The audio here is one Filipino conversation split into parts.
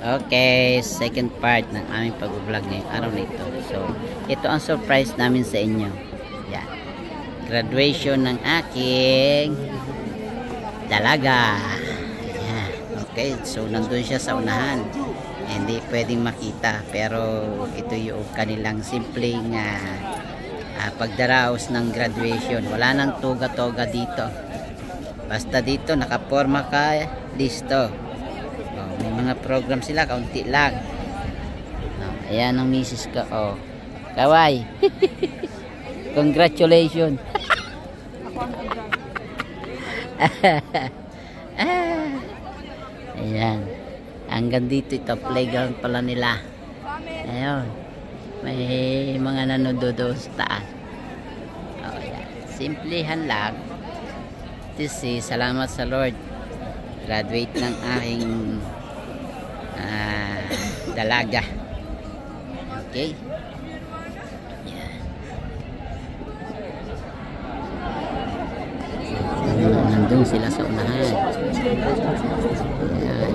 Okay, second part ng aming pag-vlog ngayong araw na ito. So, ito ang surprise namin sa inyo. Yan. Graduation ng aking dalaga. Yan. Okay, so nandun siya sa unahan. Hindi pwedeng makita pero ito yung kanilang simpleng uh, uh, pagdaraos ng graduation. Wala nang toga-toga dito. Basta dito nakaporma ka listo may mga program sila kaunti lang. Oh, ayan ang misis ko. Oh kaway. Congratulations. Ayan. Hanggang dito ito playground pala nila. Ayun may mga nanododo sa taas. Oh, ayan. simplihan lang. This is salamat sa Lord. Graduate ng aking uh, dalaga. Okay. Yan nandun sila sa unahan. Yan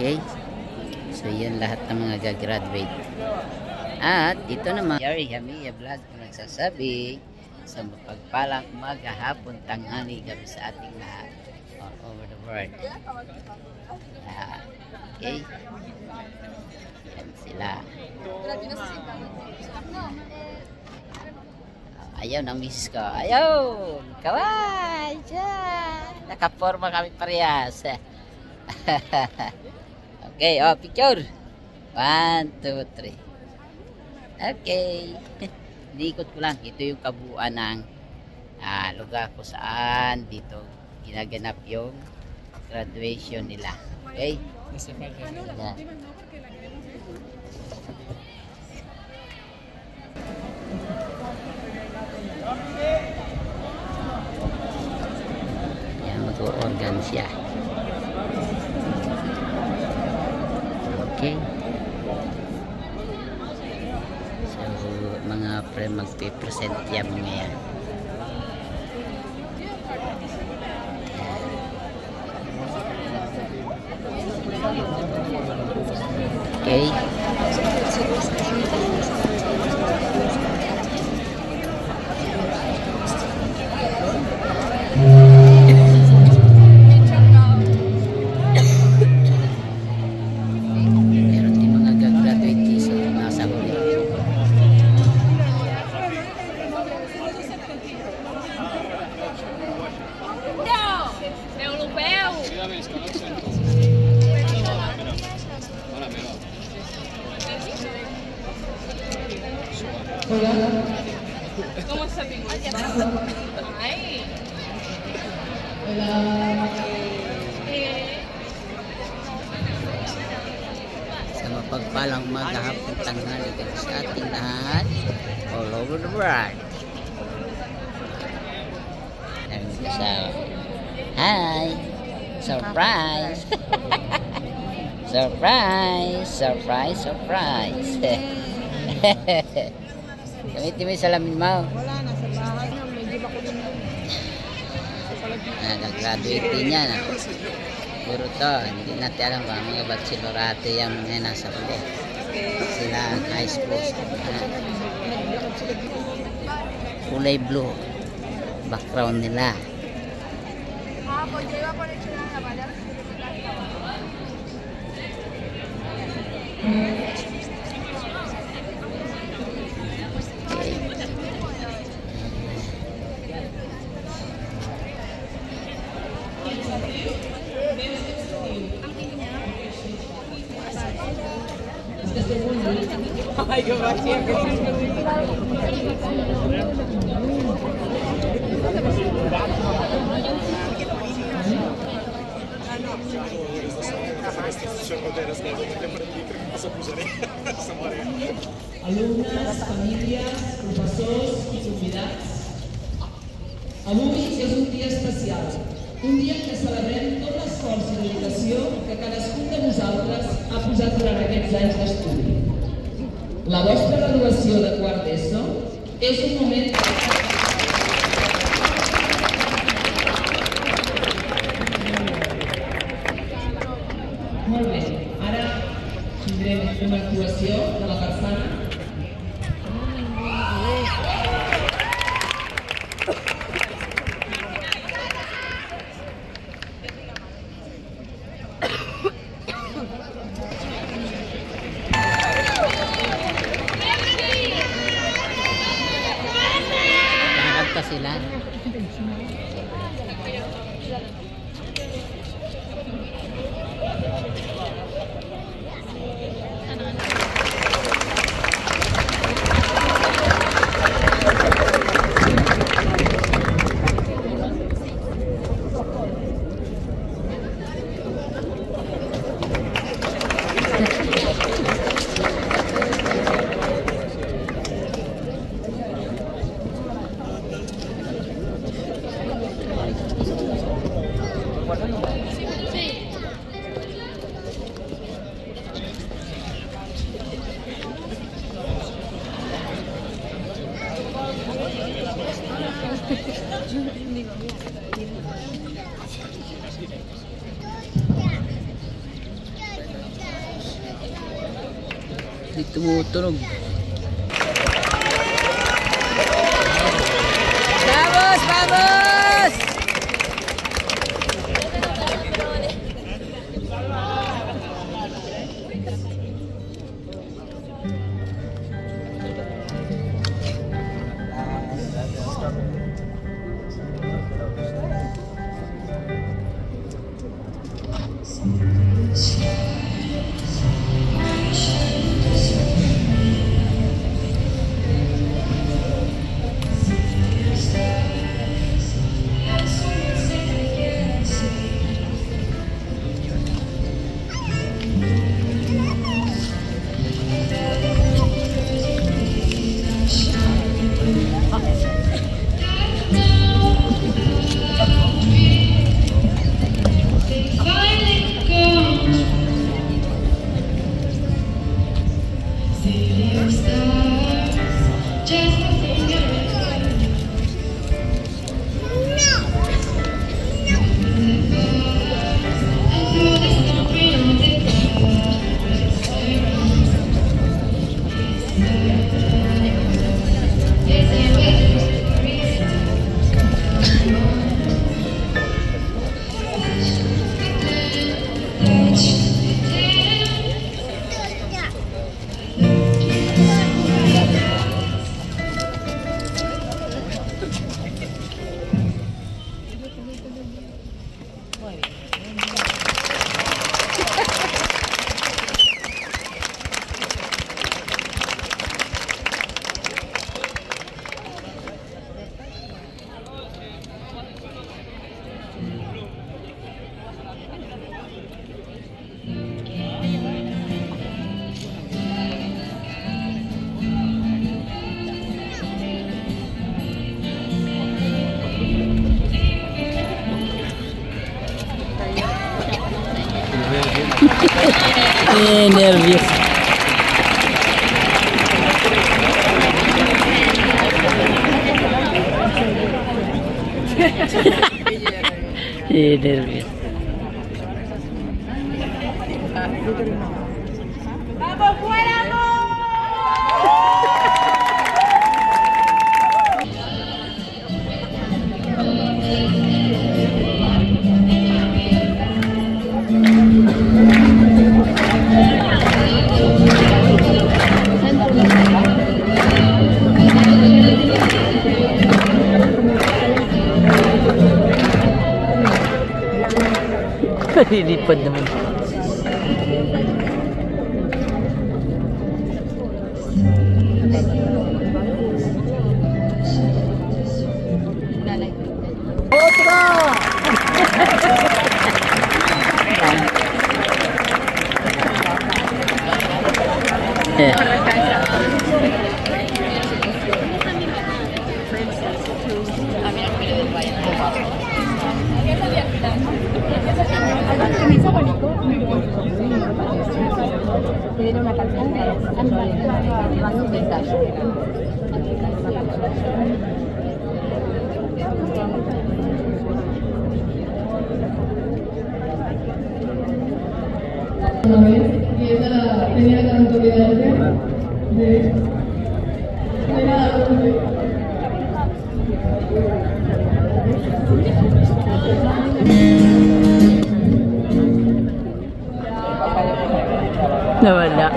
okay. So yan lahat ng mga gagraduate. At ito naman Yari Hamiya Vlog nagsasabi sa mapagpalang umaga, hapon, tanghali, gabi sa ating lahat all over the world. Uh, okay? Yan sila. Uh, ayaw ng misis ko. Ayaw! Kaway! Diyan! Nakaporma kami parehas. okay, oh, picture. One, two, three. Okay. Inikot ko lang. Ito yung kabuuan ng uh, lugar ko saan dito ginaganap yung graduation nila. Okay? Yan. Yan, mag-organ siya. Okay. So, mga pre magpipresent yan mga yan. Okay. Tanghali ka sa ating lahat all over the world. Ang kasama. Hi! Surprise! surprise! Surprise! Surprise! Gamitin mo yung salamin mo. Wala na, sa bahay na, medyo bako din yun. Nag-graduate din yan. ah. Puro to. Hindi natin alam kung mga bachelorate yung mga nasa huli. Sila high school. Kulay blue. Background nila. Okay. Alumnes, famílies, professors i convidats. Avui és un dia especial, un dia en què celebrem tot l'esforç i dedicació que cadascun de vosaltres ha posat durant aquests anys d'estudi la vostra graduació de quart d'ESO és un moment... Molt bé, ara tindrem una actuació de la persona Di tumutunog. Vamos, vamos! Muy bien. nervios. ये डर गया Kalilipad naman. Otra! yeah. Te mando. Una vez, y ella tenía la de, de, de. Profe. Nawala.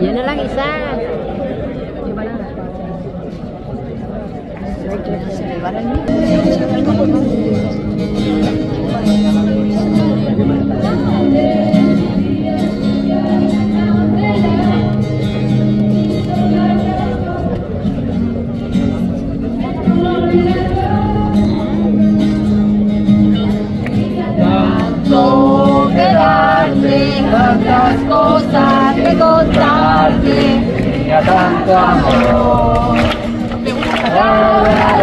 Yan na lang isa. Cantamos. Hola.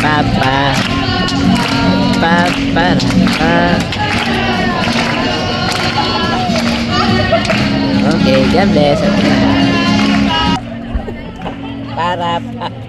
Para papa. Pa para pa. Okay, God bless. Para pa.